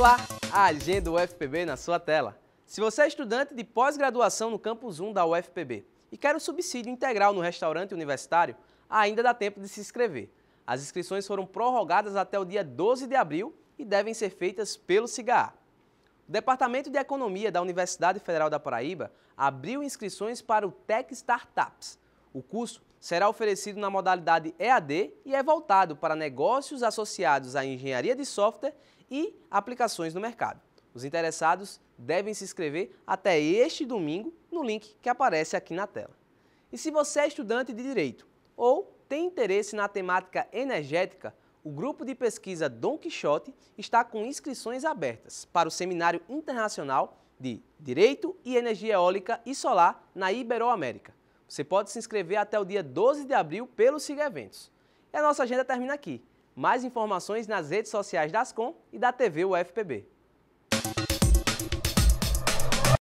Olá, a Agenda UFPB na sua tela. Se você é estudante de pós-graduação no Campus 1 da UFPB e quer o subsídio integral no restaurante universitário, ainda dá tempo de se inscrever. As inscrições foram prorrogadas até o dia 12 de abril e devem ser feitas pelo CIGA. O Departamento de Economia da Universidade Federal da Paraíba abriu inscrições para o Tech Startups. O curso será oferecido na modalidade EAD e é voltado para negócios associados à engenharia de software e aplicações no mercado. Os interessados devem se inscrever até este domingo no link que aparece aqui na tela. E se você é estudante de Direito ou tem interesse na temática energética, o grupo de pesquisa Dom Quixote está com inscrições abertas para o Seminário Internacional de Direito e Energia Eólica e Solar na Iberoamérica. Você pode se inscrever até o dia 12 de abril pelo Siga Eventos. E a nossa agenda termina aqui. Mais informações nas redes sociais da Ascom e da TV UFPB.